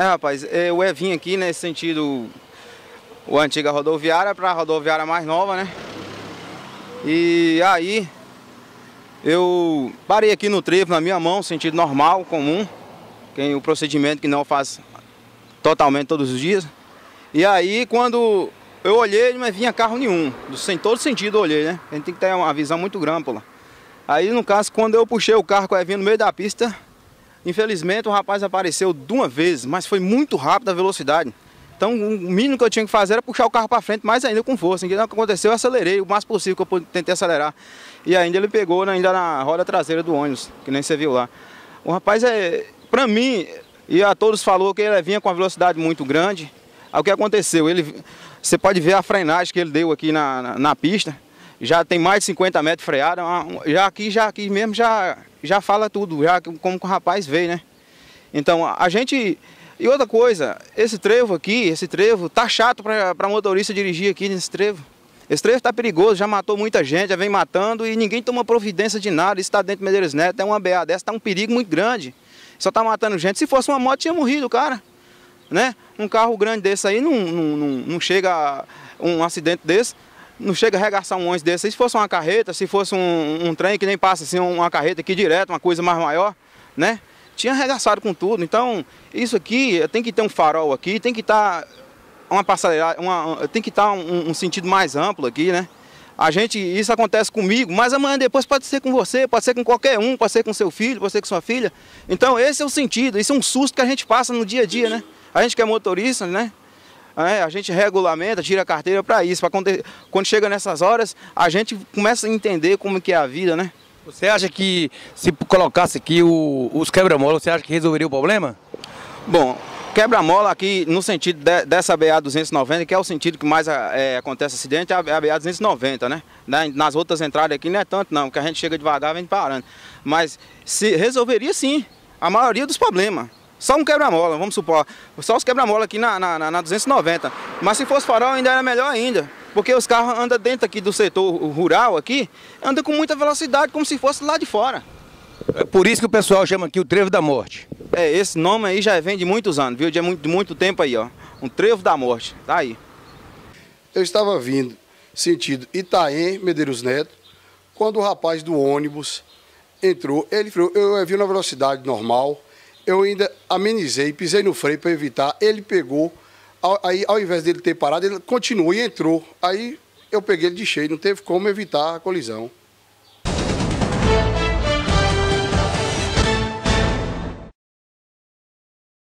É, rapaz, eu vim aqui nesse sentido, o antiga rodoviária para a rodoviária mais nova, né? E aí, eu parei aqui no trevo na minha mão, sentido normal, comum, tem o procedimento que não faz totalmente todos os dias. E aí, quando eu olhei, não vinha carro nenhum, sem todo sentido eu olhei, né? A gente tem que ter uma visão muito grande lá. Aí, no caso, quando eu puxei o carro com o Evinho no meio da pista, infelizmente o rapaz apareceu de uma vez, mas foi muito rápido a velocidade. Então, o mínimo que eu tinha que fazer era puxar o carro para frente, mais ainda com força. O que aconteceu, eu acelerei o mais possível que eu tentei acelerar. E ainda ele pegou ainda na roda traseira do ônibus, que nem você viu lá. O rapaz, é, para mim, e a todos falou que ele vinha com uma velocidade muito grande. Aí o que aconteceu? Ele, você pode ver a frenagem que ele deu aqui na, na, na pista. Já tem mais de 50 metros freada. Já aqui, já aqui mesmo, já, já fala tudo, já como o rapaz veio, né? Então, a gente... E outra coisa, esse trevo aqui, esse trevo, tá chato para motorista dirigir aqui nesse trevo. Esse trevo está perigoso, já matou muita gente, já vem matando e ninguém toma providência de nada. Isso está dentro do Medeiros Neto, é uma BA dessa, está um perigo muito grande. Só está matando gente. Se fosse uma moto, tinha morrido cara. Né? Um carro grande desse aí não, não, não, não chega a um acidente desse, não chega a arregaçar um ônibus desse. Se fosse uma carreta, se fosse um, um trem que nem passa assim, uma carreta aqui direto, uma coisa mais maior, né? Tinha arregaçado com tudo. Então, isso aqui tem que ter um farol aqui, tem que estar tá uma passarela, uma, tem que estar tá um, um, sentido mais amplo aqui, né? A gente, isso acontece comigo, mas amanhã depois pode ser com você, pode ser com qualquer um, pode ser com seu filho, pode ser com sua filha. Então esse é o sentido, isso é um susto que a gente passa no dia a dia, né? A gente que é motorista, né? É, a gente regulamenta, tira a carteira para isso. Pra quando, quando chega nessas horas, a gente começa a entender como que é a vida, né? Você acha que se colocasse aqui o, os quebra-molas, você acha que resolveria o problema? Bom, Quebra-mola aqui no sentido de, dessa BA 290, que é o sentido que mais é, acontece acidente, é a, BA 290, né? Nas outras entradas aqui não é tanto não, porque a gente chega devagar vem parando. Mas se resolveria sim a maioria dos problemas. Só um quebra-mola, vamos supor. Só os quebra-mola aqui na, na, na 290. Mas se fosse farol ainda era melhor ainda. Porque os carros andam dentro aqui do setor rural aqui, andam com muita velocidade, como se fosse lá de fora. É por isso que o pessoal chama aqui o Trevo da Morte. É, esse nome aí já vem de muitos anos, viu? De muito, de muito tempo aí, ó. Um Trevo da Morte, tá aí. Eu estava vindo sentido Itaém, Medeiros Neto, quando o rapaz do ônibus entrou, ele eu vi na velocidade normal, eu ainda amenizei, pisei no freio para evitar, ele pegou, aí ao invés dele ter parado, ele continuou e entrou. Aí eu peguei ele de cheio, não teve como evitar a colisão.